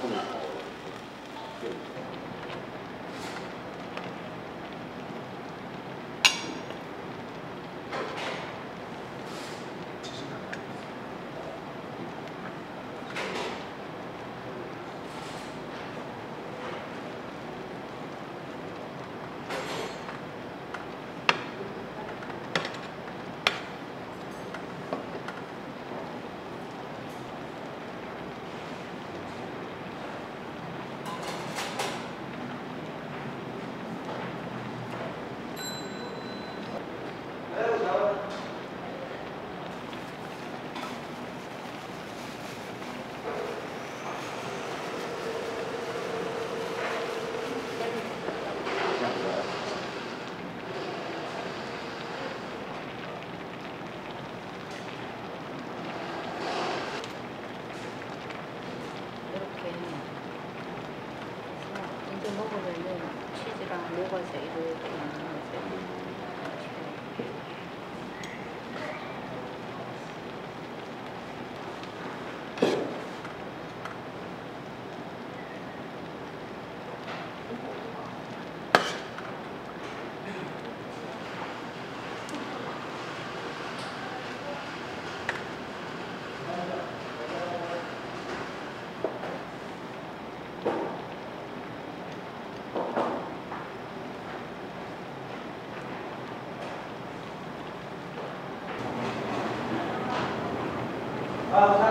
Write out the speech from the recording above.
Cool. 或者都。Well,